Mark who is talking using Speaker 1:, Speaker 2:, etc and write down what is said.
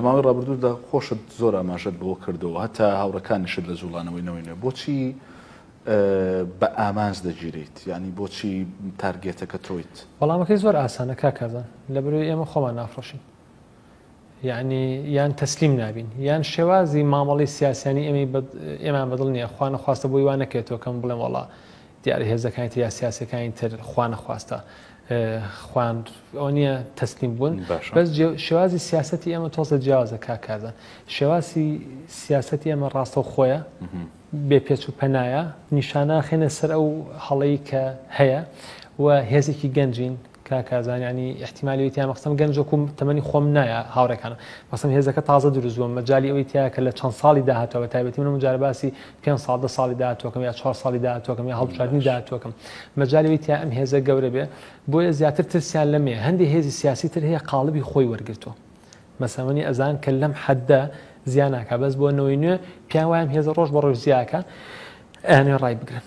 Speaker 1: لە ماوەی ڕابردوودا خۆشت زۆر ئاماژەت بەوە کردەوە هەتا هاوڕەکانیشت لە جوڵانەوەی نەوەی نوێ بۆچی بە ئامانج دەگیریت یعنی بۆچی تارگێتەکە تۆیت
Speaker 2: وەڵامەکەی زۆر ئاسانە کاکازان لە بروی ئێمە خۆمان نافرۆشین یعنی یان تەسلیم نابین یان شێوازی مامەڵی سیاسانی ئەمی ئێمان بەدڵ نیە خوانە خواستە بۆی وانەکێتەوە کەم بڵێم وڵا دیارە هێزەکانی تر یا سیاسیەکانی تر خوا نەخواستە خوان ئەو نییە تەسلیم بوون بەس شێوازی سیاستی ئێمە تۆزە جیاوازە کاکارزان شێواسی سیاستی ئێمە ڕاستە و خۆیە بێ پێچ و پەنایە نیشانە خێنە سەر ئەو هەڵەی کە هەیە و هێزێکی گەنجین کاکە جان یانی احتیمالی ئەوی تیا مەقسەم گەنج وەکو تەمەنی خۆم نایە هاوڕێکانم مەقسەم هێزەکە تازە دروست بووە مەجالی ئەوی تیا کە لە چەند ساڵی داهاتوە بە تایبەتی منم جارە باسی پێنج ساڵ دە ساڵی داهاتوەکەم یا چوار ساڵی داهاتوەکەم یا هەڵبژاردنی داهاتوەکەم مەجالی ئەوی تیا ئەم هێزە گەورە بێ بۆیە زیاتر ترسیان لەمێ هەندی هێزی سیاسی تر هەیە قاڵبی خۆی وەرگرتووە مەسەمەنی ئەزان کە لەم حەددە زیان ناکە بەس بۆ نەوەی نوێ پیان وایم هێزە ڕۆژ بە ڕۆژ زیاکە ئەیانێ ڕای بگرن.